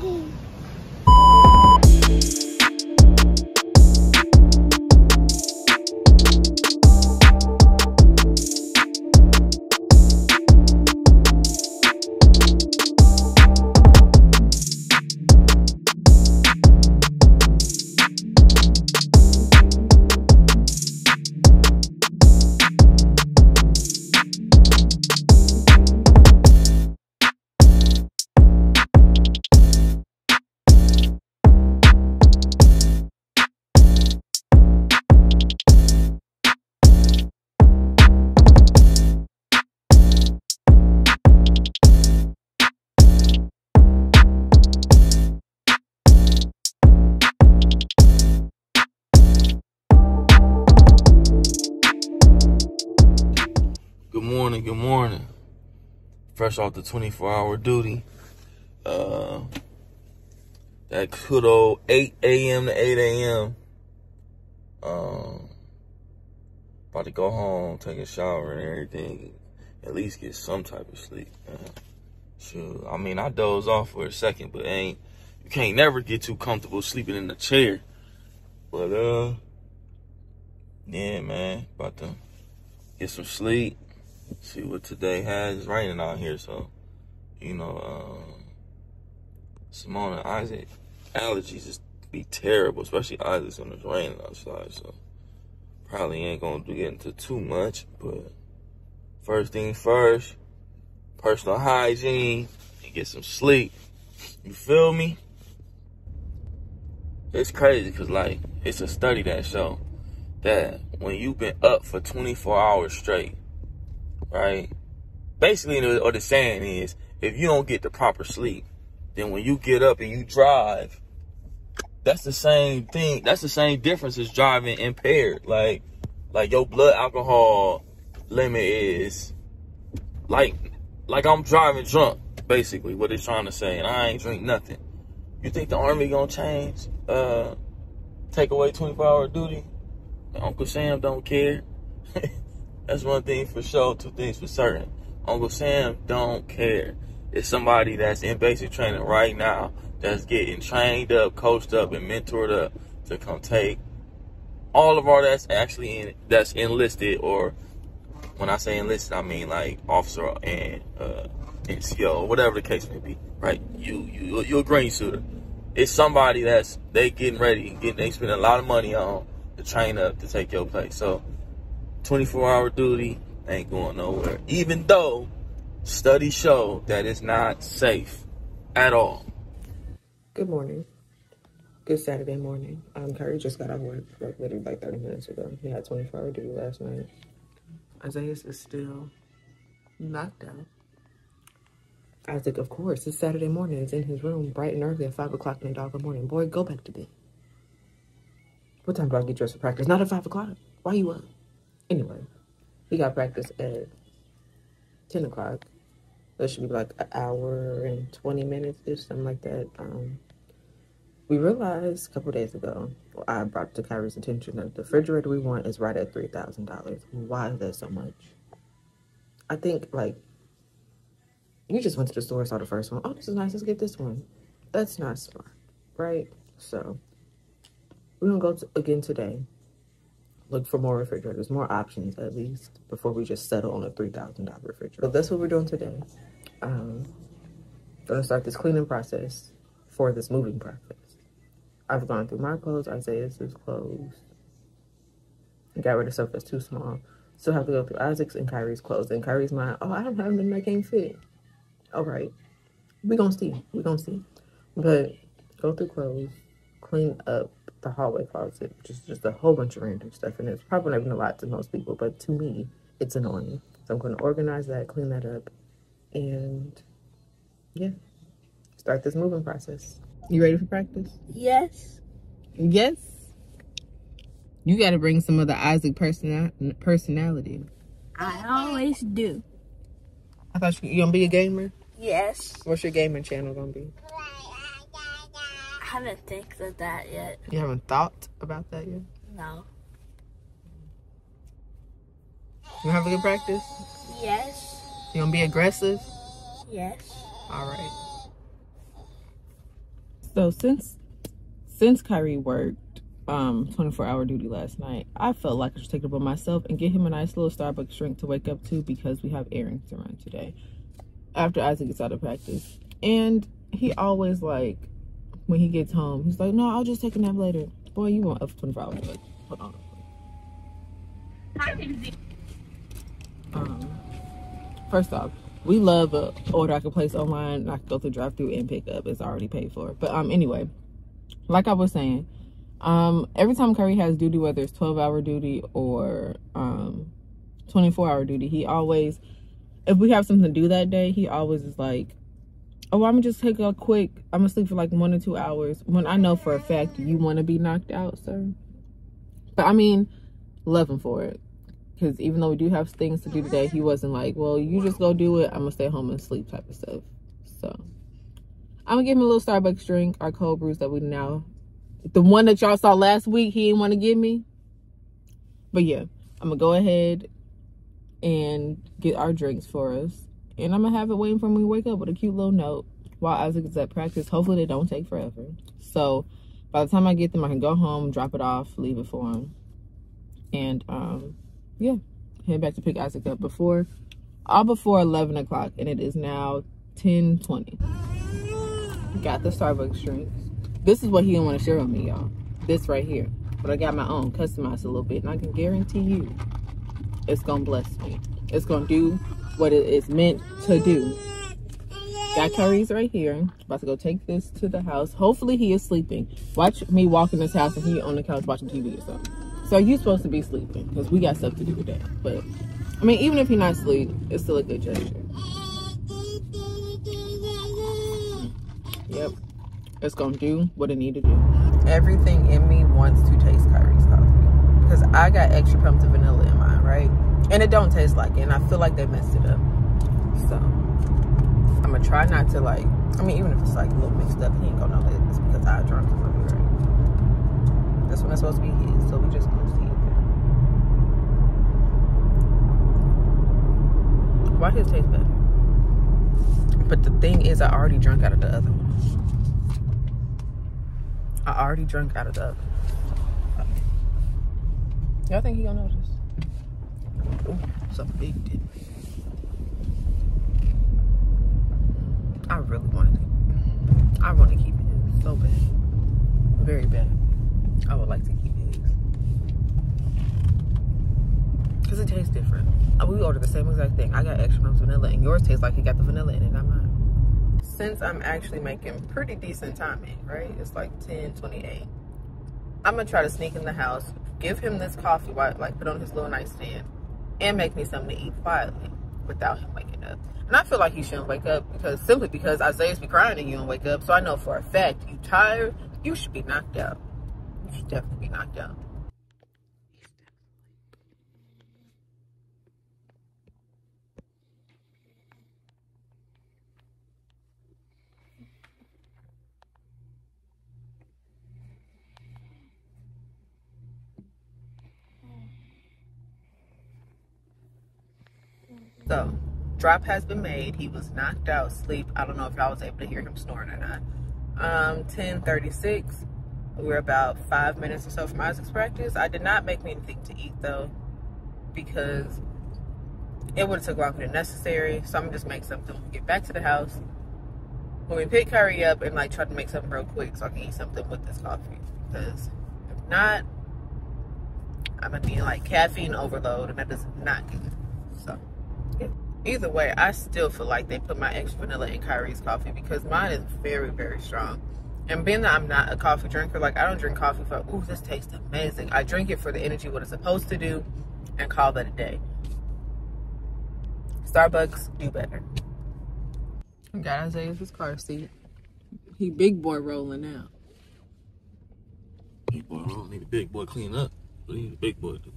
Good Fresh off the 24 hour duty. Uh, that good old 8 a.m. to 8 a.m. Um, about to go home, take a shower and everything. At least get some type of sleep. Sure. I mean, I doze off for a second, but ain't you can't never get too comfortable sleeping in the chair. But uh, yeah, man, about to get some sleep. See what today has. It's raining out here, so you know, um, Simone and Isaac allergies just be terrible, especially Isaac's when it's raining outside. So probably ain't gonna get into too much, but first thing first, personal hygiene and get some sleep. You feel me? It's crazy because like it's a study that show that when you've been up for 24 hours straight, right? Basically, what the saying is, if you don't get the proper sleep, then when you get up and you drive, that's the same thing. That's the same difference as driving impaired. Like, like your blood alcohol limit is like, like I'm driving drunk. Basically, what it's trying to say, and I ain't drink nothing. You think the army gonna change? Uh, take away 24 hour duty? Uncle Sam don't care. That's one thing for sure. Two things for certain. Uncle Sam don't care. It's somebody that's in basic training right now that's getting trained up, coached up, and mentored up to come take all of our that's actually in that's enlisted or when I say enlisted, I mean like officer and uh, NCO or whatever the case may be. Right? You you you're a green suitor. It's somebody that's they getting ready, getting they spending a lot of money on to train up to take your place. So 24 hour duty ain't going nowhere. Even though studies show that it's not safe at all. Good morning. Good Saturday morning. Um, Curry just got out of work like literally like 30 minutes ago. He had 24 hour duty last night. Isaiah is still knocked out. Isaac, of course, it's Saturday morning. Is in his room bright and early at 5 o'clock in the dog morning. Boy, go back to bed. What time do I get dressed for practice? Not at 5 o'clock. Why are you up? Anyway, we got practice at 10 o'clock. That should be like an hour and 20 minutes ish, something like that. Um, we realized a couple days ago, well, I brought to Kyrie's attention that the refrigerator we want is right at $3,000. Why is that so much? I think, like, you just went to the store, saw the first one. Oh, this is nice. Let's get this one. That's not smart, right? So, we're going to go to, again today look for more refrigerators, more options at least, before we just settle on a $3,000 refrigerator. So that's what we're doing today. Um, gonna start this cleaning process for this moving process. I've gone through my clothes, Isaiah's clothes, got rid of stuff that's too small. Still have to go through Isaac's and Kyrie's clothes. And Kyrie's mind, oh, I don't have them that can't fit. All right. we gonna see. we gonna see. But go through clothes, clean up the hallway closet, which is just a whole bunch of random stuff. And it's probably not even a lot to most people, but to me, it's annoying. So I'm going to organize that, clean that up, and yeah, start this moving process. You ready for practice? Yes. Yes. You got to bring some of the Isaac person personality. I always do. I thought you, you gonna be a gamer. Yes. What's your gaming channel gonna be? I haven't think of that yet. You haven't thought about that yet. No. You have a good practice. Yes. You gonna be aggressive. Yes. All right. So since since Kyrie worked um 24 hour duty last night, I felt like I should take it upon myself and get him a nice little Starbucks drink to wake up to because we have errands to run today after Isaac gets out of practice. And he always like when he gets home, he's like, No, I'll just take a nap later. Boy, you want up for 24 hours, but hold on. Um, first off, we love a order I can place online. I can go through drive through and pick up. It's already paid for. But um, anyway, like I was saying, um, every time Curry has duty, whether it's 12 hour duty or um 24 hour duty, he always, if we have something to do that day, he always is like, oh, I'm gonna just take a quick, I'm gonna sleep for like one or two hours. When I know for a fact you want to be knocked out, sir. But I mean, love him for it because even though we do have things to do today, he wasn't like, well, you just go do it. I'm gonna stay home and sleep type of stuff. So I'm gonna give him a little Starbucks drink, our cold brews that we now, the one that y'all saw last week, he didn't want to give me. But yeah, I'm gonna go ahead and get our drinks for us. And I'm gonna have it waiting for me to wake up with a cute little note while Isaac is at practice. Hopefully they don't take forever. So by the time I get them, I can go home, drop it off, leave it for him. And um yeah, head back to pick Isaac up before, all before 11 o'clock, and it is now 10:20. Got the Starbucks drinks. This is what he didn't want to share with me, y'all. This right here. But I got my own, customized a little bit, and I can guarantee you, it's gonna bless me. It's gonna do what it is meant to do. Got Kyrie's right here. About to go take this to the house. Hopefully he is sleeping. Watch me walk in this house and he on the couch watching TV or something. So you supposed to be sleeping because we got stuff to do today. But I mean, even if you're not asleep, it's still a good gesture. Yep, it's gonna do what it need to do. Everything in me wants to taste Kyrie's coffee because I got extra pumps of vanilla in mine, right? And it don't taste like it, and I feel like they messed it up. So I'm gonna try not to like. I mean, even if it's like a little mixed up, he ain't gonna know that it's because I drunk it from right? This supposed to be his, so we just gonna see it. Why his taste better? But the thing is, I already drunk out of the other one. I already drunk out of the other. Y'all think he gonna notice? It's a big dip. I really wanted it. I want to keep it so bad. Very bad. I would like to keep it. Because it tastes different. Uh, We ordered the same exact thing. I got extra vanilla, and yours tastes like it got the vanilla in it, I'm not. Since I'm actually making pretty decent timing, right? It's like 10, 28. I'm going to try to sneak in the house, give him this coffee, while, like put on his little nightstand, and make me something to eat quietly without him waking up. And I feel like he shouldn't wake up because simply because Isaiah's be crying and you don't wake up. So I know for a fact you tired, you should be knocked out. You should definitely be knocked out. So, drop has been made. He was knocked out, sleep. I don't know if y'all was able to hear him snoring or not. Um, 1036. We're about five minutes or so from Isaac's practice. I did not make me anything to eat though, because it would have took longer than necessary. So I'm gonna just make something when we get back to the house. When we pick Curry up and like try to make something real quick so I can eat something with this coffee. Because if not, I'm gonna be like caffeine overload and that is not good. So either way, I still feel like they put my extra vanilla in Kyrie's coffee because mine is very, very strong. And being that I'm not a coffee drinker, like I don't drink coffee for, ooh, this tastes amazing. I drink it for the energy, what it's supposed to do, and call that a day. Starbucks, do better. Got Isaiah's car seat. He big boy rolling now. Big boy, I don't need a big boy clean up. What need a big boy do?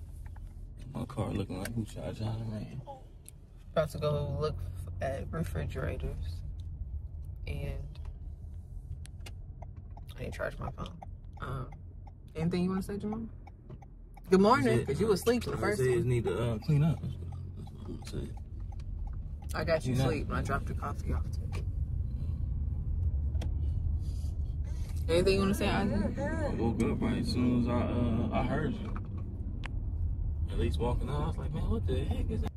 My car looking like who shot Johnny Man. About to go look at refrigerators. And I need to charge my phone. Um, anything you want to say, Jamal? Good morning, because you was asleep the first Isaiah's one. need to uh, clean up. That's that's I'm saying. I got you You know- asleep and I dropped the coffee off too. Anything you want to say, Isaac? I woke up right as soon as I uh I heard you. At least walking out, I was like, man, what the heck is that?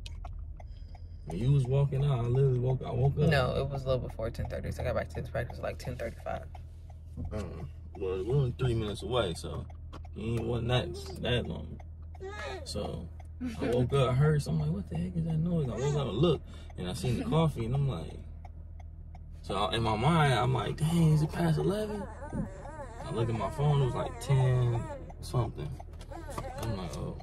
When you was walking out, I literally woke. I woke up. No, it was a little before 10:30. So I got back to this practice like 10:35. Um, well, we're only three minutes away, so it ain't wasn't that that long. So I woke up, I heard something like, what the heck is that noise? I woke up and looked, and I seen the coffee, and I'm like, so in my mind, I'm like, dang, is it past 11? I look at my phone, it was like 10 something. I'm like, oh.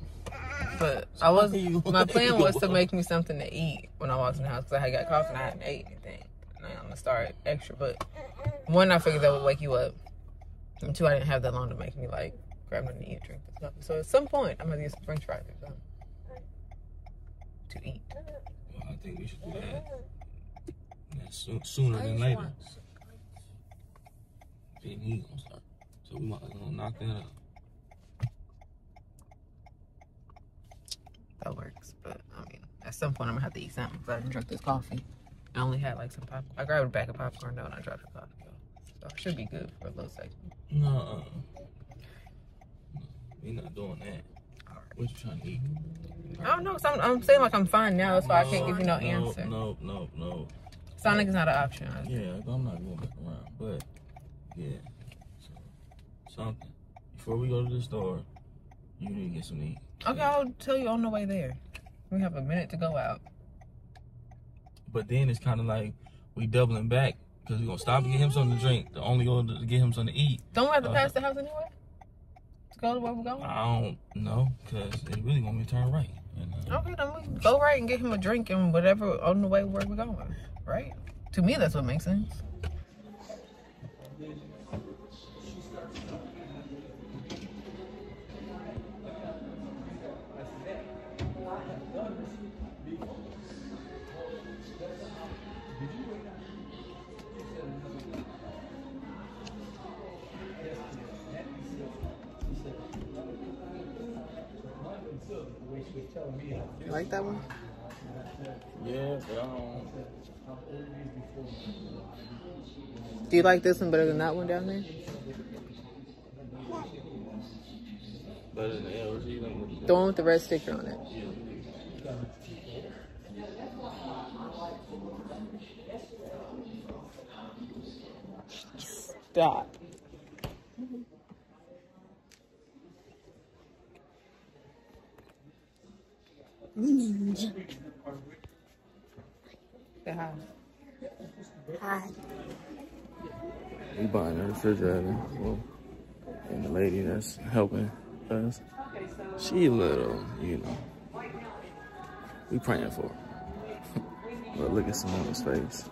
But I was you- my plan was to make me something to eat when I walked in the house because I had got coffee and I hadn't ate anything. And I'm gonna start extra, but one I figured that would wake you up, and two I didn't have that long to make me like grab nothing to eat, drink this coffee. So at some point I'm gonna get some French fries or something to eat. Well, I think we should do that, that soon, sooner than later. Then he gonna start. So we might as well knock that up. That works, but I mean, at some point I'm gonna have to eat something because I didn't drink this coffee. I only had like some pop. I grabbed a bag of popcorn though, and I dropped the coffee. Though. So I should be good for a little second. No, uh, no, we not doing that. What you trying to eat? I don't know. I'm, I'm saying like I'm fine now. That's why I can't give you no answer. No, no, no. Sonic is not an option. Yeah, I'm not going back around. But yeah, so something. Before we go to the store, you need to get some to eat. Okay, I'll tell you on the way there. We have a minute to go out. But then it's kind of like we doubling back because we're gonna stop and get him something to drink. The only go to get him something to eat. Don't we have to Uh, pass the house anyway? To go to where we're going? I don't know because it really gonna be turn right. And, uh, Okay, then we go right and get him a drink and whatever on the way where we're going. Right? To me, that's what makes sense. You like that one? yeah, but I don't. Do you like this one better than that one down there? Better than the LG. Let me look at The one with the red sticker on it. Stop. Hi. Hi. We buying a refrigerator. Well, and the lady that's helping us, she a little, you know. We praying for her. but look at Simona's face.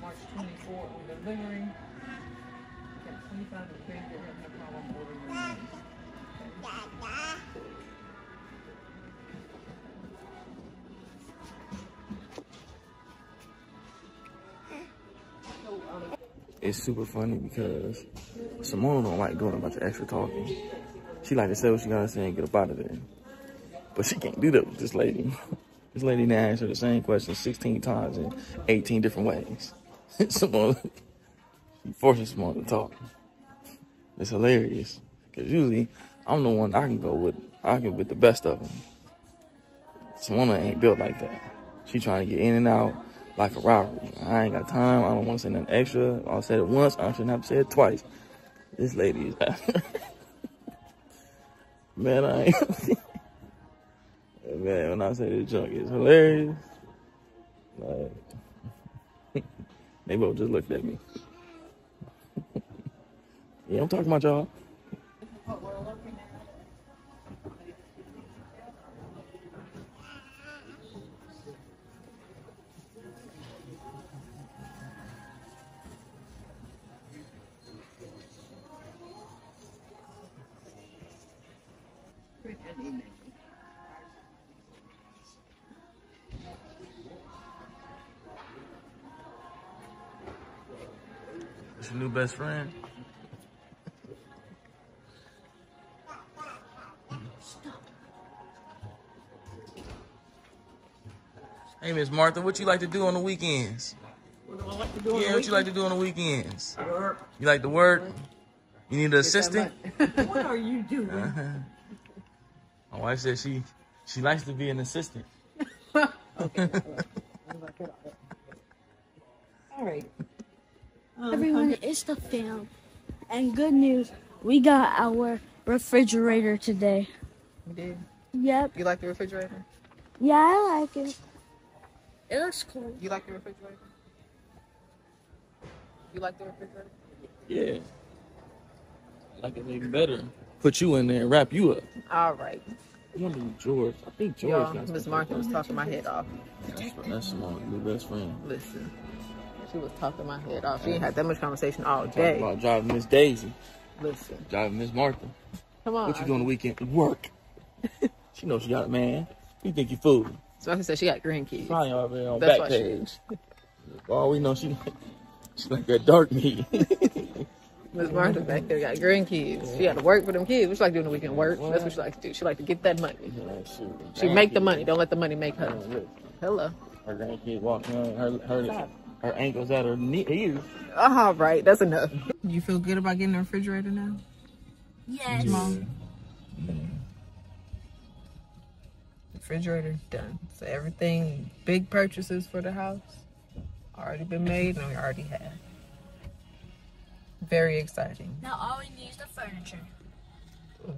March twenty-four on. Okay, twenty-five to a problem ordering. It's super funny because Simona don't like doing a bunch of extra talking. She like to say what she gotta say and get up out of there. But she can't do that with this lady. This lady now her the same question 16 times in 18 different ways. She forces Simona to talk. It's hilarious. Cause usually I'm the one I can go with, I can with the best of them. Simona ain't built like that. She trying to get in and out like a robbery. I ain't got time. I don't want to say nothing extra. I said it once. I shouldn't have said it twice. This lady is man. I ain't. man, when I say this junk is hilarious, like they both just looked at me. yeah, I'm talking about y'all. your new best friend? Hey, Miss Martha, what you like to do on the weekends? What like yeah, the what weekend? you like to do on the weekends? Work. You like to work? You need an assistant? what are you doing? Uh -huh. My wife said she she likes to be an assistant. okay. All right. All right. Um, Everyone, it's the film. And good news, we got our refrigerator today. You did. Yep. You like the refrigerator? Yeah, I like it. It looks cool. You like the refrigerator? You like the refrigerator? Yeah. I like it even better. Put you in there and wrap you up. All right. You want to be George? I think George Y'all, got Miss some- Martha was talking my head off. That's, that's my new best friend. Listen. She was talking my head off. She ain't had that much conversation all Talking day. about driving Miss Daisy, Listen. driving Miss Martha. Come on. What you doing the weekend? Work. she knows she got a man. You think you fool? So I said she got green keys. Probably on That's back why she- page. All we know, she she like that dark meat. Miss Martha back there got grandkids. keys. She got to work for them kids. What she like doing the weekend? Work. That's what she like to do. She like to get that money. She make the money. Don't let the money make her. Hello. Her grandkid walking on her her her ankles at her knee ears. All right. That's enough. You feel good about getting the refrigerator now? Yes. Mom. Refrigerator done. So everything, big purchases for the house, already been made and we already have. Very exciting. Now all we need is the furniture.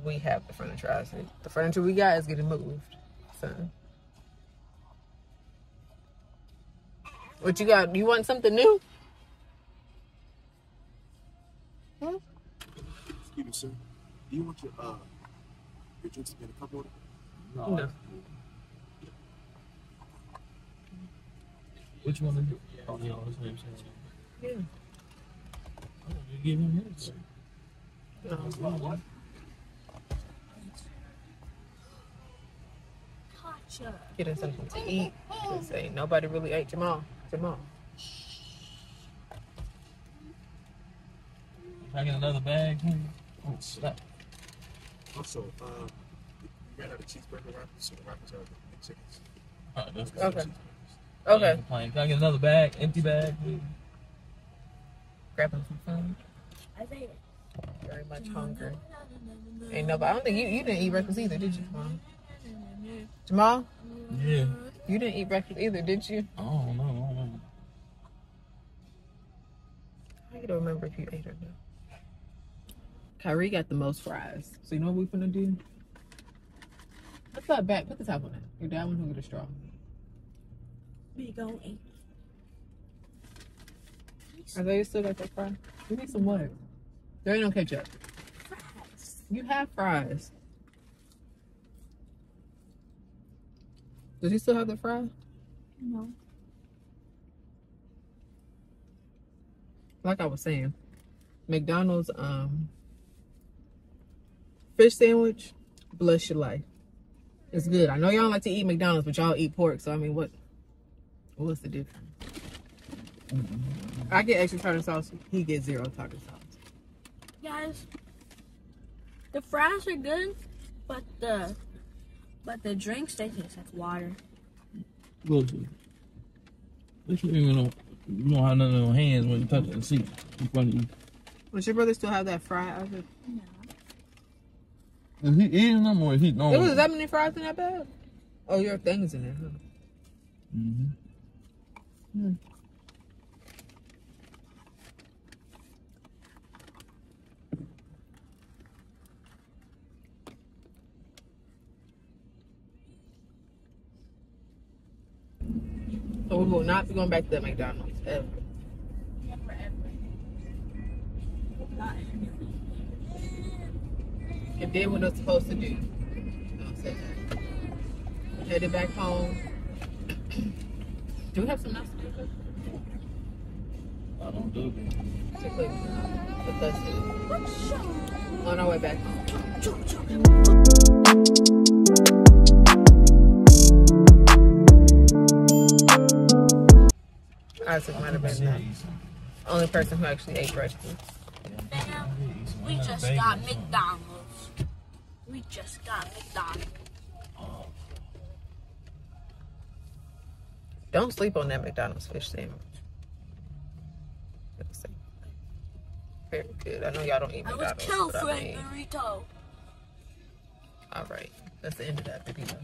We have the furniture. I said the furniture we got is getting moved. So. What you got? You want something new? Excuse me, sir. Do you want your uh your drinks to be in a cup order? No. What you want to do? Oh, yeah, that's what I'm saying. Yeah. Oh, you give him his. No. Gotcha. Getting something to eat. Cause ain't nobody really ate Jamal. Jamal. Can I get another bag? Oh, snap. Also, uh, we ran out of cheeseburger wrappers, so the wrappers are the chickens. All right, that's Okay. Okay. Can I get another bag? Empty bag? please? Grabbing some food. I think. Very much hungry. Ain't nobody. I don't think you, you didn't eat breakfast either, did you, Jamal? Jamal, Yeah. you didn't eat breakfast either, did you? I don't know. I don't know. I don't remember if you ate or not. Kyrie got the most fries. So you know what we're gonna do? Let's that back. Put the top on it. Your dad wants to get a straw. We gon' eat. Are they still got that fry? We need some what? There ain't no ketchup. fries. You have fries. Does he still have the fry? No. Like I was saying, McDonald's um fish sandwich, bless your life. It's good. I know y'all like to eat McDonald's, but y'all eat pork. So I mean, what? What's the difference? I get extra tartar sauce. He gets zero tartar sauce. Guys, the fries are good, but the but the drinks they taste like water. Listen. This you even know you don't have nothing on your hands when you touch the seat in front of you. Does your brother still have that fry? I said, Is he eating them or is he no? It was that many fries in that bag? Oh, your thing's in there, huh? hmm So will not be going back to that McDonald's ever. It did what it's supposed to do. Oh, I'll say. Headed back home. Do we have some else to? I don't do that. Particularly, but that's it. On our way back home. Isaac might have been the only person who actually ate breakfast. Ma'am, we just got McDonald's. We just got McDonald's. Don't sleep on that McDonald's fish sandwich. Very good. I know y'all don't eat McDonald's. I was killed for a burrito. All right. That's the end of that video.